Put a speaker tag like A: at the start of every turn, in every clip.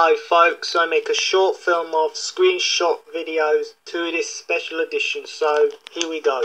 A: Hello folks, I make a short film of screenshot videos to this special edition, so here we go.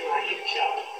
B: in a
C: hip job.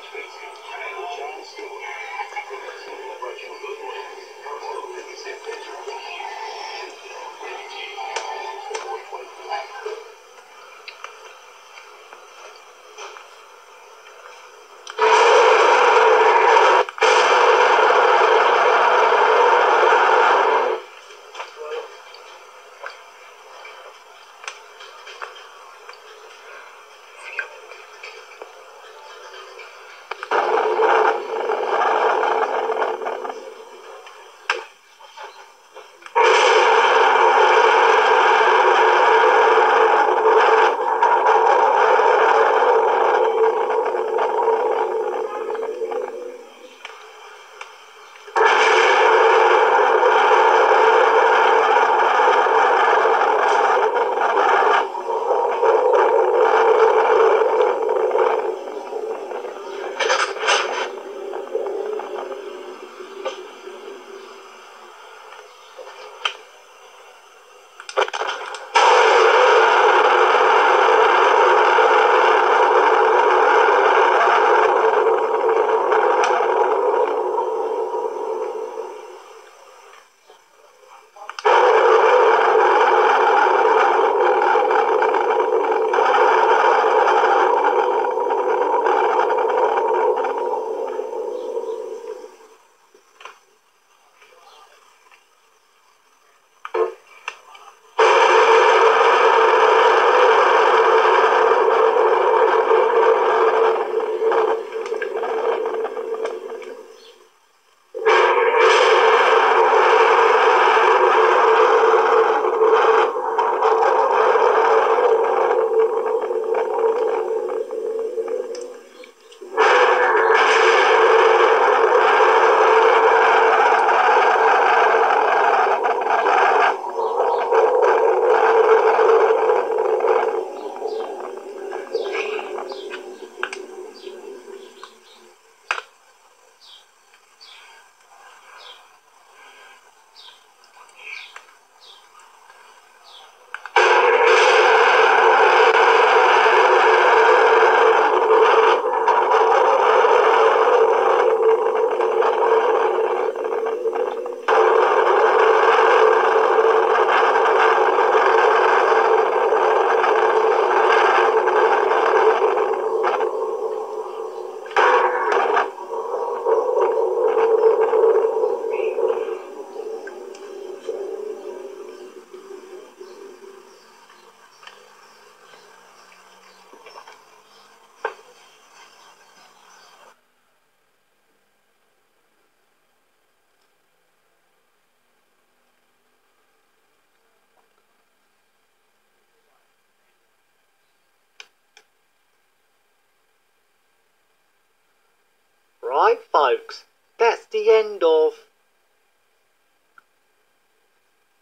C: That's the end of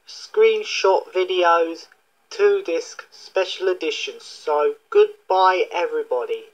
C: screenshot videos 2 disc special edition. So, goodbye, everybody.